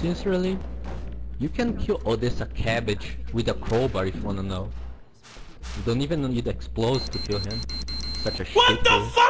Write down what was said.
sincerely, you can kill Odessa Cubbage with a crowbar if you wanna know. You don't even need explosives to kill him. Such a What the fuck?